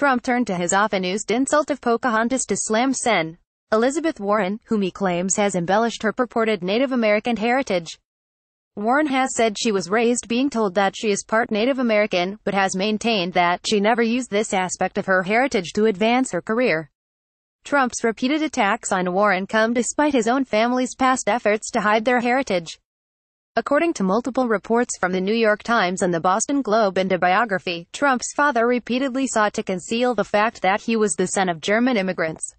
Trump turned to his often-used insult of Pocahontas to slam Sen. Elizabeth Warren, whom he claims has embellished her purported Native American heritage. Warren has said she was raised being told that she is part Native American, but has maintained that she never used this aspect of her heritage to advance her career. Trump's repeated attacks on Warren come despite his own family's past efforts to hide their heritage. According to multiple reports from the New York Times and the Boston Globe and a biography, Trump's father repeatedly sought to conceal the fact that he was the son of German immigrants.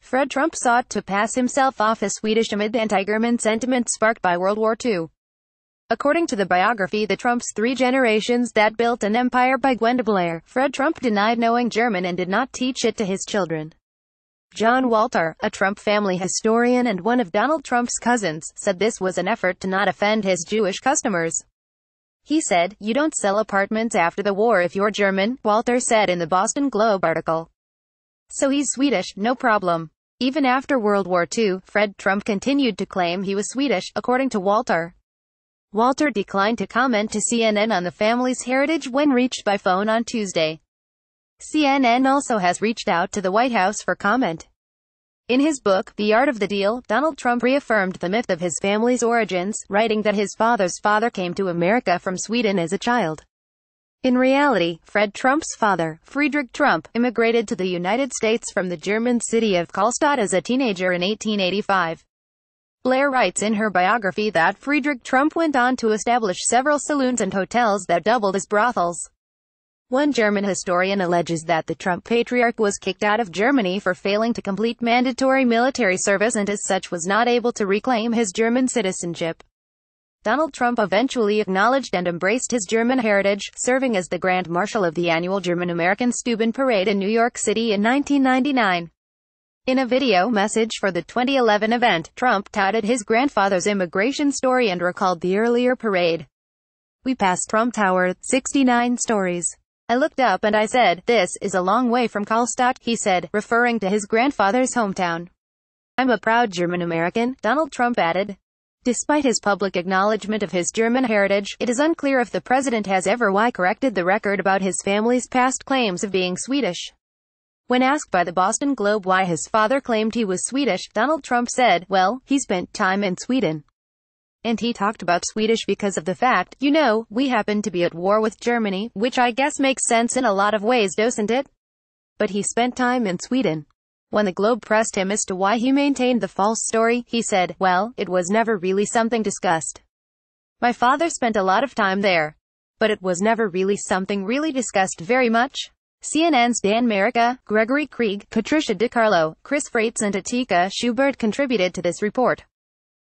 Fred Trump sought to pass himself off as Swedish amid anti-German sentiment sparked by World War II. According to the biography The Trumps Three Generations That Built an Empire by Gwenda Blair, Fred Trump denied knowing German and did not teach it to his children. John Walter, a Trump family historian and one of Donald Trump's cousins, said this was an effort to not offend his Jewish customers. He said, You don't sell apartments after the war if you're German, Walter said in the Boston Globe article. So he's Swedish, no problem. Even after World War II, Fred Trump continued to claim he was Swedish, according to Walter. Walter declined to comment to CNN on the family's heritage when reached by phone on Tuesday. CNN also has reached out to the White House for comment. In his book, The Art of the Deal, Donald Trump reaffirmed the myth of his family's origins, writing that his father's father came to America from Sweden as a child. In reality, Fred Trump's father, Friedrich Trump, immigrated to the United States from the German city of Kallstadt as a teenager in 1885. Blair writes in her biography that Friedrich Trump went on to establish several saloons and hotels that doubled as brothels. One German historian alleges that the Trump patriarch was kicked out of Germany for failing to complete mandatory military service and as such was not able to reclaim his German citizenship. Donald Trump eventually acknowledged and embraced his German heritage, serving as the Grand Marshal of the annual German-American Steuben Parade in New York City in 1999. In a video message for the 2011 event, Trump touted his grandfather's immigration story and recalled the earlier parade. We passed Trump Tower, 69 stories. I looked up and I said, this is a long way from Kallstadt, he said, referring to his grandfather's hometown. I'm a proud German American, Donald Trump added. Despite his public acknowledgement of his German heritage, it is unclear if the president has ever why corrected the record about his family's past claims of being Swedish. When asked by the Boston Globe why his father claimed he was Swedish, Donald Trump said, well, he spent time in Sweden. And he talked about Swedish because of the fact, you know, we happen to be at war with Germany, which I guess makes sense in a lot of ways, doesn't it? But he spent time in Sweden. When the Globe pressed him as to why he maintained the false story, he said, well, it was never really something discussed. My father spent a lot of time there. But it was never really something really discussed very much. CNN's Dan Merica, Gregory Krieg, Patricia DiCarlo, Chris Frates and Atika Schubert contributed to this report.